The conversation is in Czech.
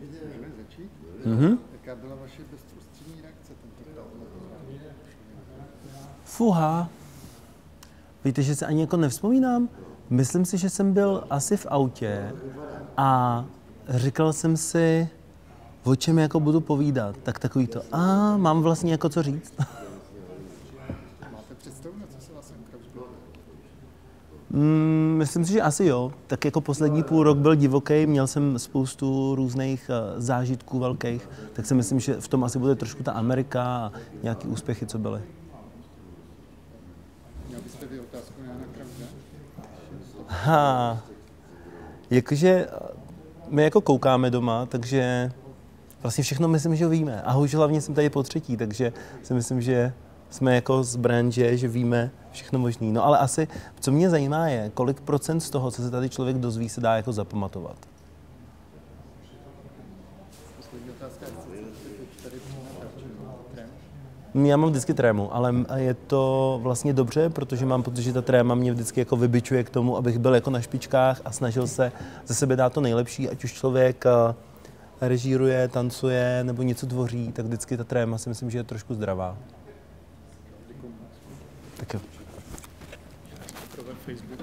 Můžeme začít? Mhm. Jaká byla vaše bezprostřední reakce tentokrát? Fuha. Víte, že se ani jako nevzpomínám? Myslím si, že jsem byl asi v autě a říkal jsem si, o čem jako budu povídat. Tak takový to, a mám vlastně jako co říct. Máte představu, na co se byl? Mm, myslím si, že asi jo. Tak jako poslední půl rok byl divoký, měl jsem spoustu různých eh, zážitků velkých, tak si myslím, že v tom asi bude trošku ta Amerika a nějaký úspěchy, co byly. Měl byste vy otázku na Jana Krause? Ha. Jakože eh, my jako koukáme doma, takže vlastně všechno myslím, že víme. A už hlavně jsem tady po třetí, takže si myslím, že jsme jako z branže, že víme všechno možný. No ale asi, co mě zajímá je, kolik procent z toho, co se tady člověk dozví, se dá jako zapamatovat. Já mám vždycky trému, ale je to vlastně dobře, protože mám pocit, že ta tréma mě vždycky jako vybičuje k tomu, abych byl jako na špičkách a snažil se ze sebe dát to nejlepší, ať už člověk eh, režíruje, tancuje nebo něco tvoří, tak vždycky ta tréma si myslím, že je trošku zdravá. Tak jo. no Facebook.